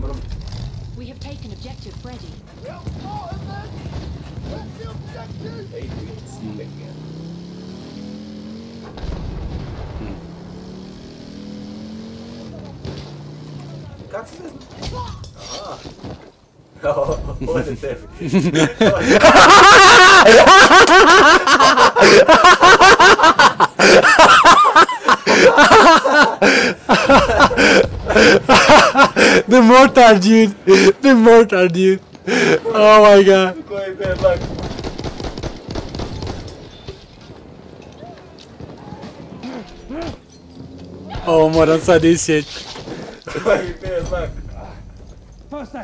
belum belum. We have taken objective Freddy. Eh itu spek ya. Kasih. Ah. Oh, oh, the dev. The mortar, dude. The mortar, dude. Oh my god. Oh, this shit. Koi bebak.